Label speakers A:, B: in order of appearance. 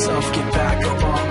A: myself get back up on